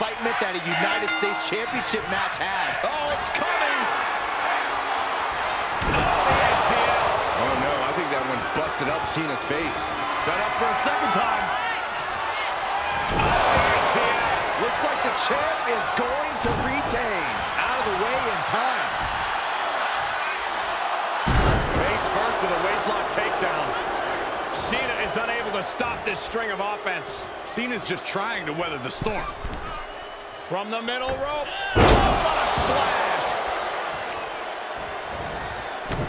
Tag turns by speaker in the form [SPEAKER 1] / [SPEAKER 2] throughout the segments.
[SPEAKER 1] excitement that a United States Championship match has.
[SPEAKER 2] Oh, it's coming!
[SPEAKER 3] Oh,
[SPEAKER 2] oh no, I think that one busted up Cena's face. Set up for a second time.
[SPEAKER 3] Oh,
[SPEAKER 1] Looks like the champ is going to retain. Out of the way in time.
[SPEAKER 2] Face first with a waistlock takedown.
[SPEAKER 3] Cena is unable to stop this string of offense.
[SPEAKER 2] Cena's just trying to weather the storm.
[SPEAKER 3] From the middle rope. Oh, what a splash!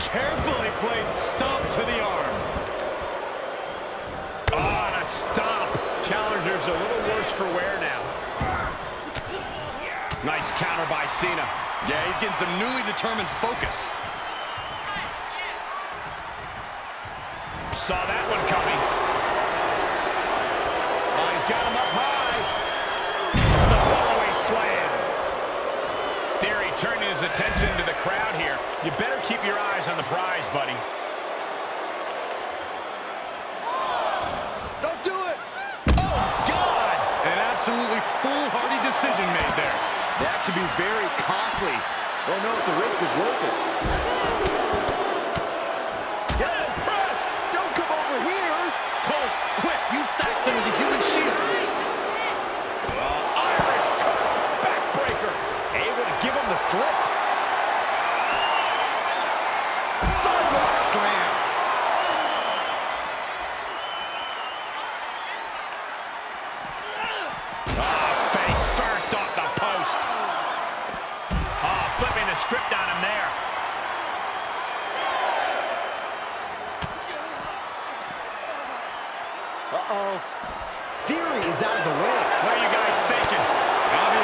[SPEAKER 2] Carefully placed stomp to the arm.
[SPEAKER 3] Oh, and a stomp. Challenger's a little worse for wear now. Nice counter by Cena.
[SPEAKER 2] Yeah, he's getting some newly determined focus.
[SPEAKER 3] Saw that one coming. Attention to the crowd here. You better keep your eyes on the prize, buddy.
[SPEAKER 1] Don't do it.
[SPEAKER 3] Oh, God!
[SPEAKER 2] An absolutely foolhardy decision made there.
[SPEAKER 1] That could be very costly. Don't know if the risk is worth it.
[SPEAKER 3] Yes, press!
[SPEAKER 1] Don't come over here!
[SPEAKER 2] Cole, quick, use Saxton as a human shield.
[SPEAKER 3] Uh, Irish curse, backbreaker.
[SPEAKER 1] Able to give him the slip.
[SPEAKER 2] Sidewalk slam.
[SPEAKER 3] Ah, face first off the post. Ah, flipping the script on him there.
[SPEAKER 1] Uh-oh. Theory is out of the way.
[SPEAKER 3] What are you guys thinking?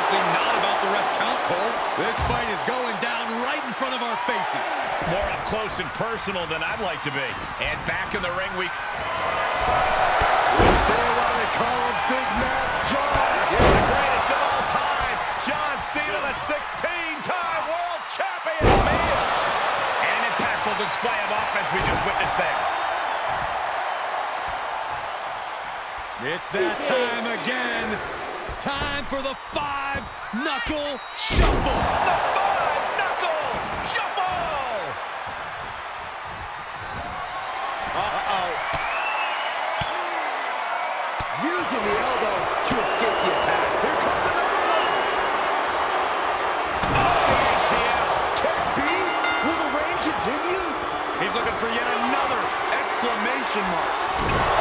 [SPEAKER 2] Obviously not about the ref's count, Cole. This fight is going down right in front of our faces.
[SPEAKER 3] More up close and personal than I'd like to be. And back in the ring we...
[SPEAKER 1] Say why they call him Big Match John. Yeah,
[SPEAKER 3] the greatest of all time, John Cena, the 16-time
[SPEAKER 1] world champion. Oh, man. And
[SPEAKER 3] an impactful display of offense we just witnessed there.
[SPEAKER 2] It's that time again time for the five-knuckle shuffle.
[SPEAKER 3] The five-knuckle shuffle! Uh-oh.
[SPEAKER 1] Using the elbow to escape the attack. Here comes another one.
[SPEAKER 3] Oh, big tail.
[SPEAKER 1] Can it be? Will the reign continue?
[SPEAKER 2] He's looking for yet another exclamation mark.